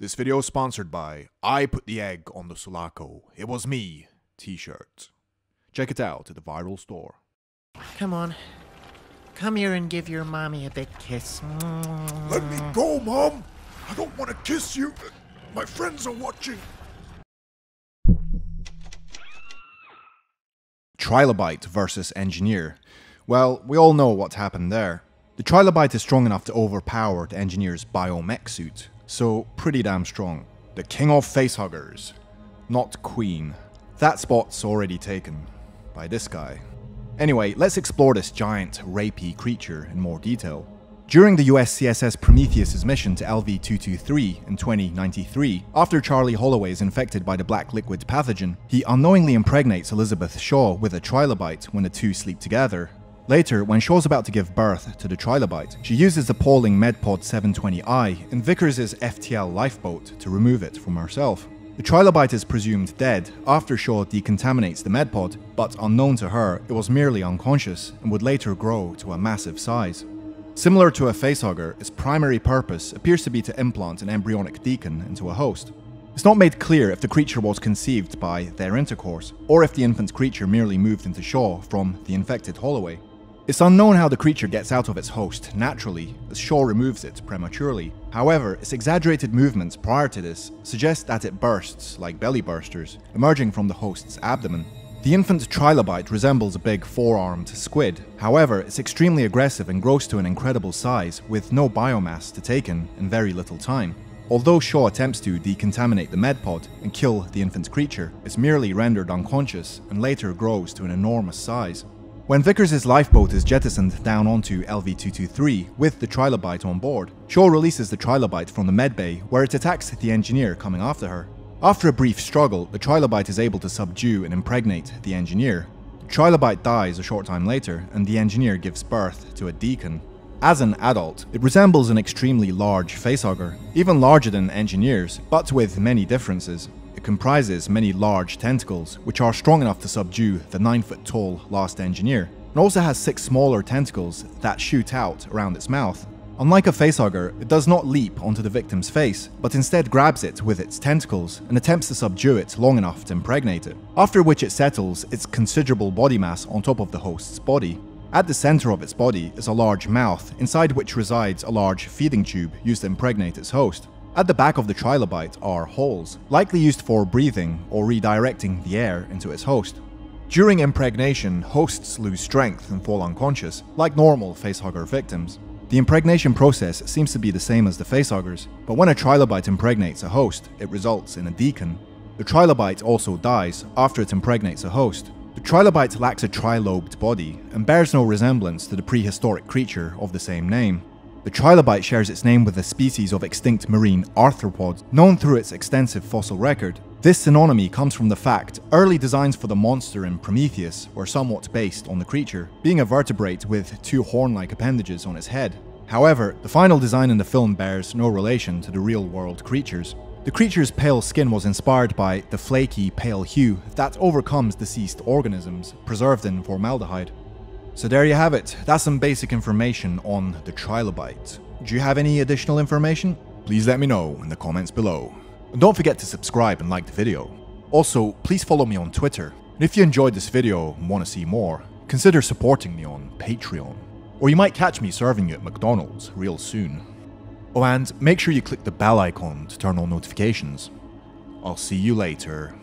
This video is sponsored by I Put the Egg on the Sulaco. It was me t shirt. Check it out at the viral store. Come on. Come here and give your mommy a big kiss. Let me go, Mom! I don't want to kiss you. My friends are watching. Trilobite versus Engineer. Well, we all know what happened there. The Trilobite is strong enough to overpower the Engineer's biomech suit, so pretty damn strong. The king of facehuggers, not queen. That spot's already taken by this guy. Anyway, let's explore this giant, rapey creature in more detail. During the US CSS Prometheus' mission to LV-223 in 2093, after Charlie Holloway is infected by the black liquid pathogen, he unknowingly impregnates Elizabeth Shaw with a trilobite when the two sleep together. Later, when Shaw's about to give birth to the trilobite, she uses the Pauling MedPod 720i in Vickers' FTL lifeboat to remove it from herself. The trilobite is presumed dead after Shaw decontaminates the medpod, but unknown to her, it was merely unconscious and would later grow to a massive size. Similar to a facehugger, its primary purpose appears to be to implant an embryonic deacon into a host. It's not made clear if the creature was conceived by their intercourse, or if the infant creature merely moved into Shaw from the infected Holloway. It's unknown how the creature gets out of its host naturally, as Shaw removes it prematurely. However, its exaggerated movements prior to this suggest that it bursts like belly bursters, emerging from the host's abdomen. The infant trilobite resembles a big four-armed squid. However, it's extremely aggressive and grows to an incredible size, with no biomass to take in in very little time. Although Shaw attempts to decontaminate the medpod and kill the infant creature, it's merely rendered unconscious and later grows to an enormous size. When Vickers' lifeboat is jettisoned down onto LV-223 with the trilobite on board, Shaw releases the trilobite from the medbay where it attacks the engineer coming after her. After a brief struggle, the trilobite is able to subdue and impregnate the engineer. The trilobite dies a short time later and the engineer gives birth to a deacon. As an adult, it resembles an extremely large facehugger, even larger than engineers, but with many differences. It comprises many large tentacles, which are strong enough to subdue the 9 foot tall last engineer, and also has 6 smaller tentacles that shoot out around its mouth. Unlike a facehugger, it does not leap onto the victim's face, but instead grabs it with its tentacles and attempts to subdue it long enough to impregnate it, after which it settles its considerable body mass on top of the host's body. At the center of its body is a large mouth, inside which resides a large feeding tube used to impregnate its host. At the back of the trilobite are holes, likely used for breathing or redirecting the air into its host. During impregnation, hosts lose strength and fall unconscious, like normal facehugger victims. The impregnation process seems to be the same as the facehuggers, but when a trilobite impregnates a host, it results in a deacon. The trilobite also dies after it impregnates a host. The trilobite lacks a trilobed body and bears no resemblance to the prehistoric creature of the same name. The trilobite shares its name with a species of extinct marine arthropods known through its extensive fossil record. This synonymy comes from the fact early designs for the monster in Prometheus were somewhat based on the creature, being a vertebrate with two horn-like appendages on its head. However, the final design in the film bears no relation to the real-world creatures. The creature's pale skin was inspired by the flaky, pale hue that overcomes deceased organisms preserved in formaldehyde. So there you have it. That's some basic information on the trilobite. Do you have any additional information? Please let me know in the comments below. And don't forget to subscribe and like the video. Also, please follow me on Twitter. And if you enjoyed this video and want to see more, consider supporting me on Patreon. Or you might catch me serving you at McDonald's real soon. Oh, and make sure you click the bell icon to turn on notifications. I'll see you later.